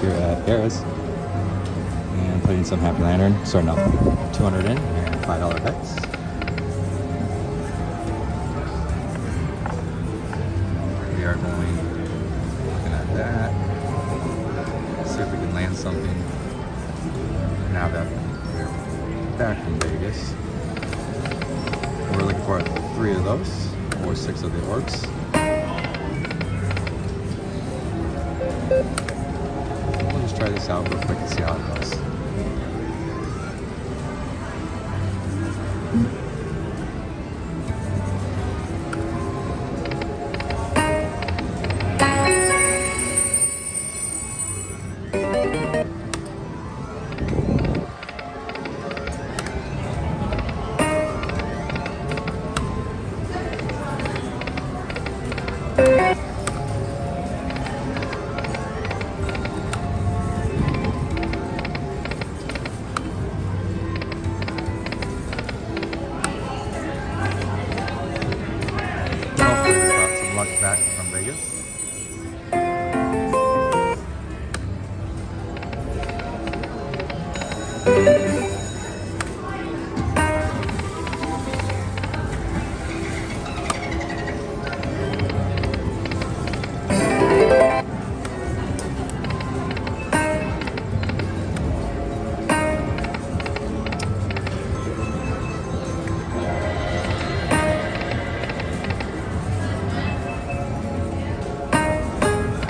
here at Harrah's and putting some Happy Lantern, starting off 200 in and $5 bets. We are going, looking at that, see if we can land something now that we're back from Vegas. We're looking for three of those or six of the orbs. salva, para que se.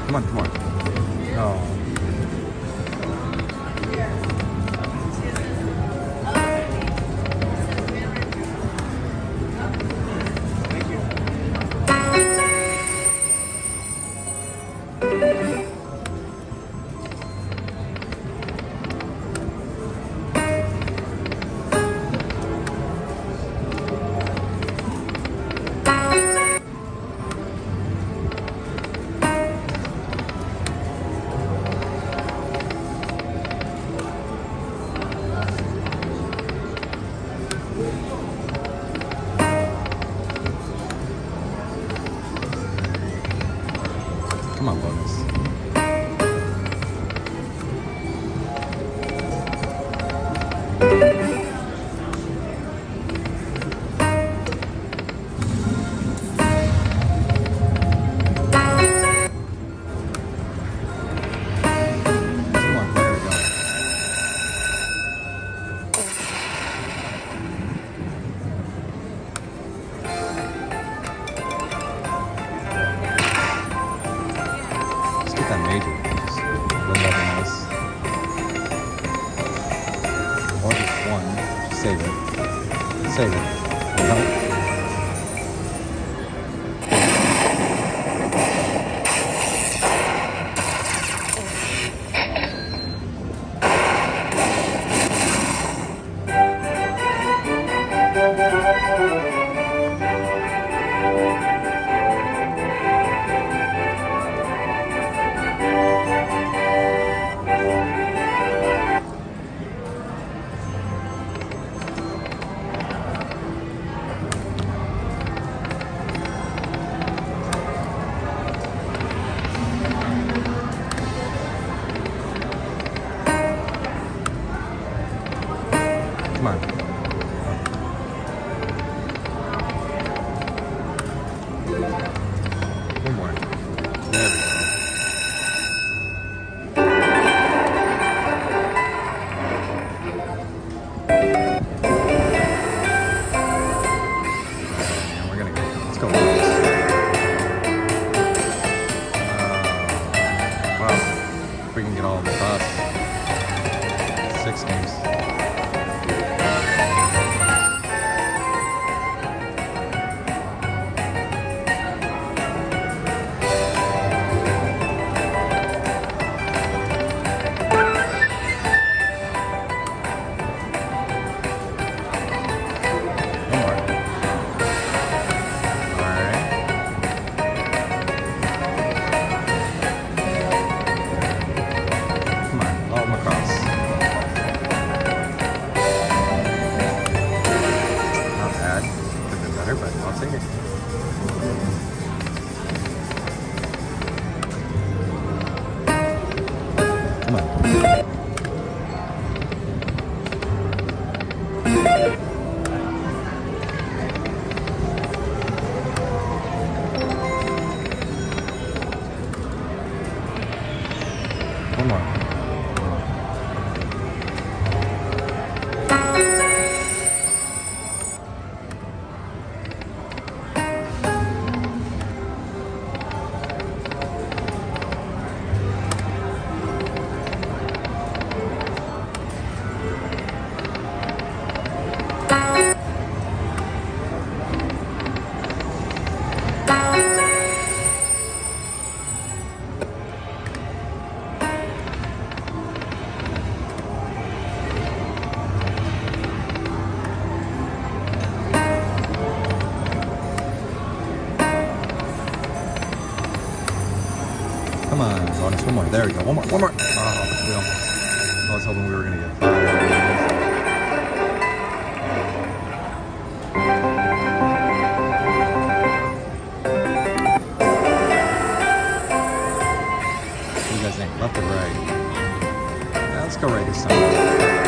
Come on, come on. Oh. There we go. One more. One more. Oh. I was hoping we were going to get You guys left or right. Let's go right this time.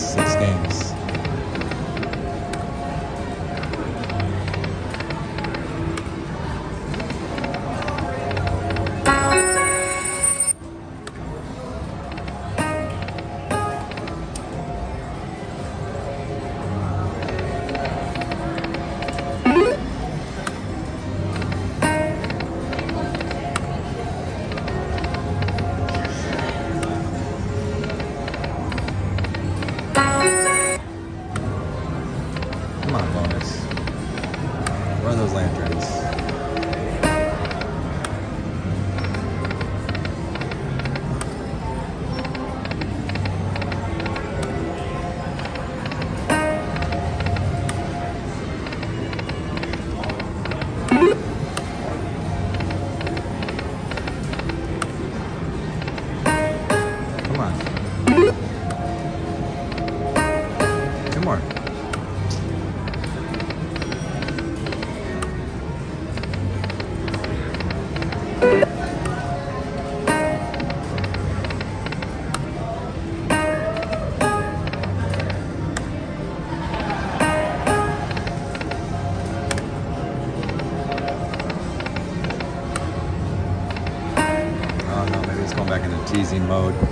Yes. mode.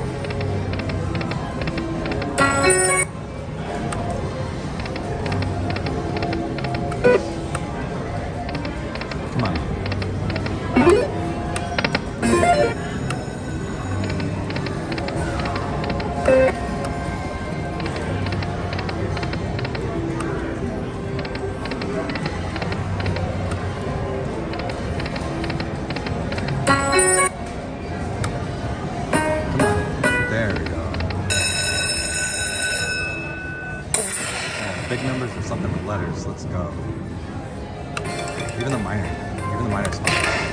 letters. Let's go. Even the minor. Even the minor spots.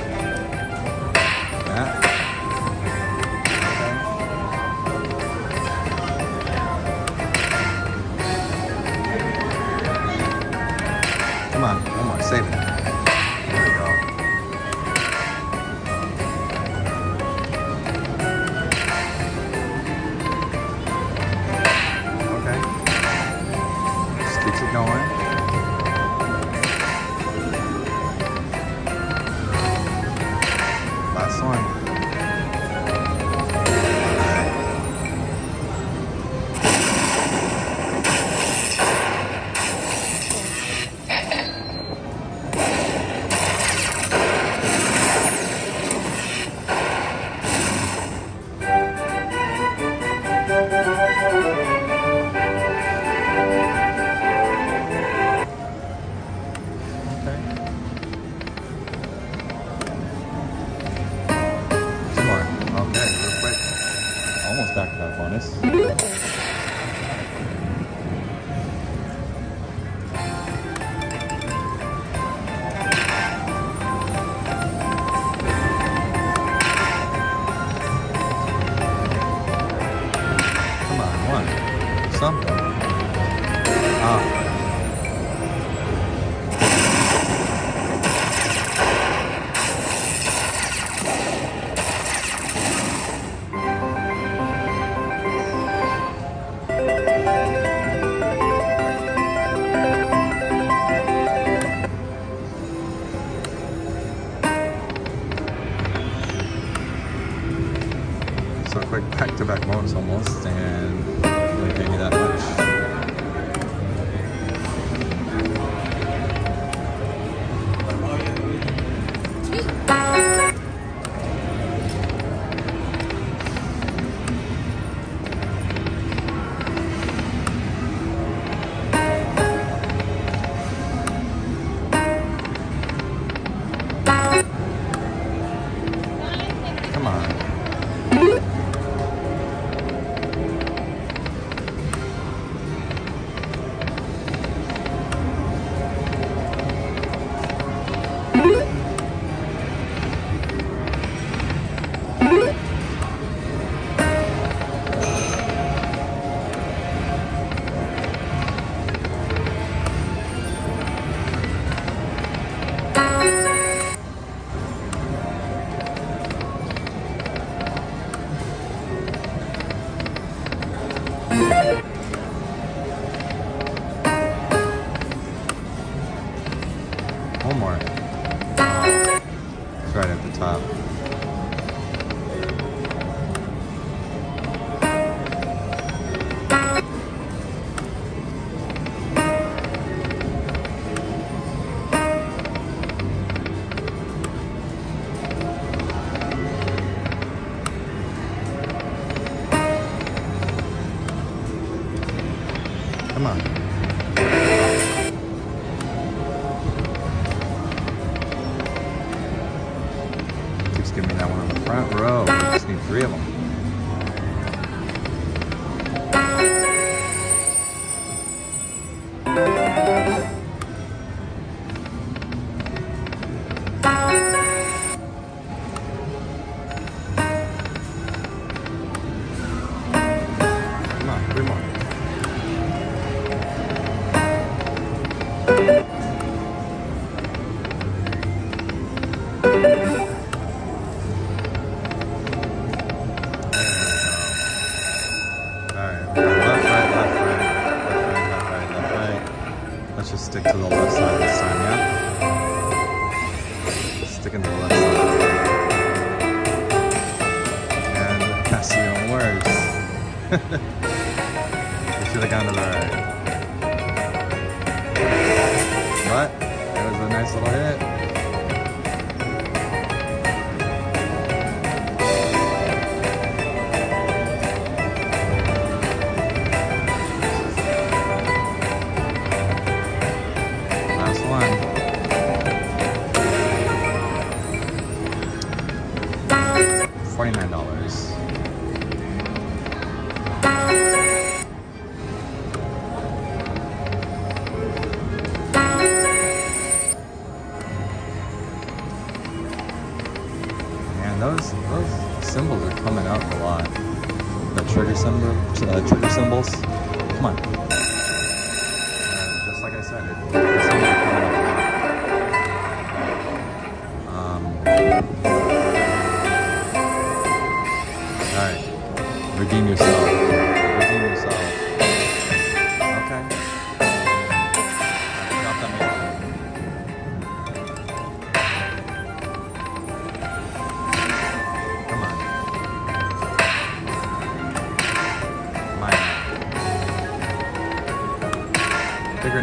so quick, back-to-back moments almost, and it gave me that much.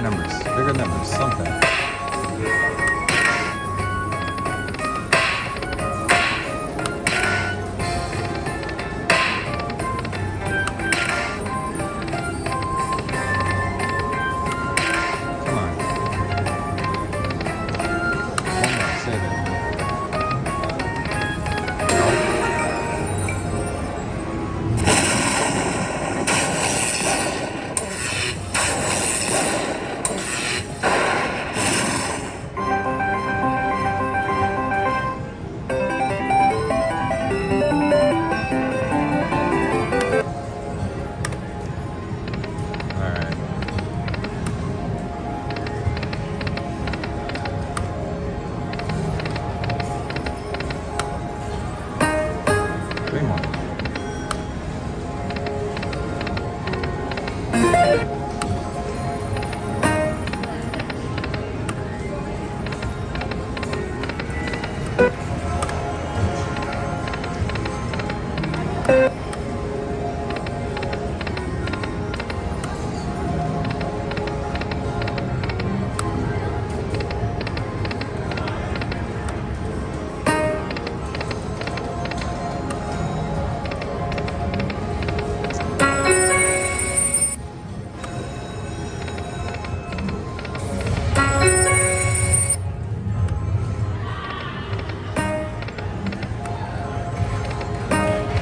Numbers.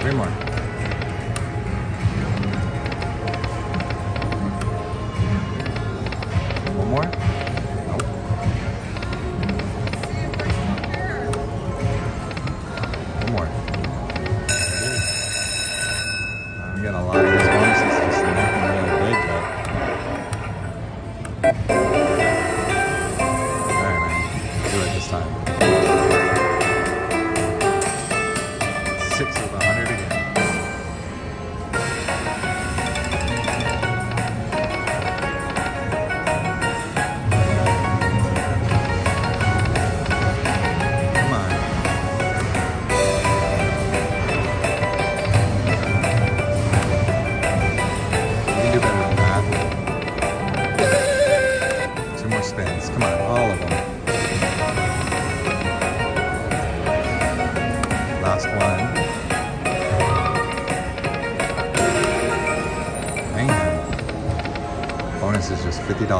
Three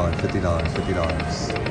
is just $50, $50, $50.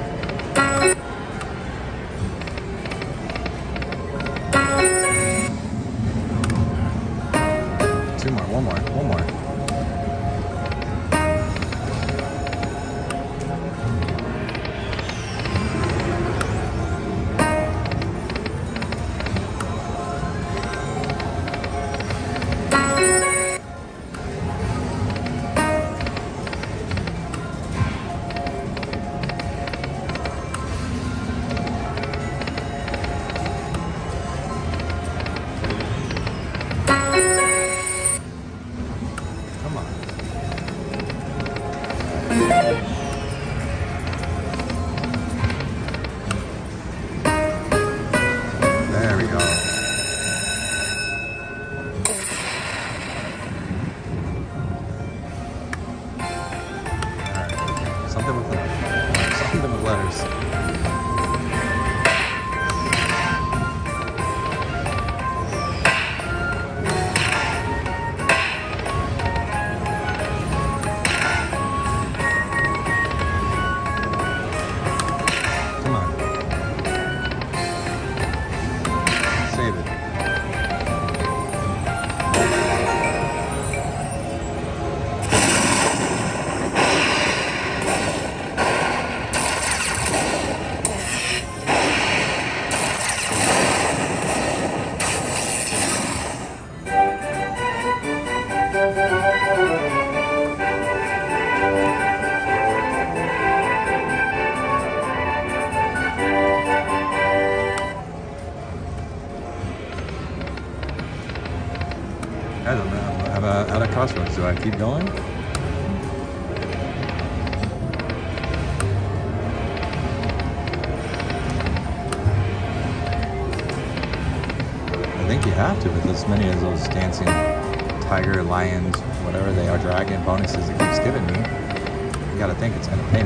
Keep going? I think you have to with as many as those dancing tiger, lions, whatever they are, dragon bonuses it keeps giving me. You gotta think it's gonna pay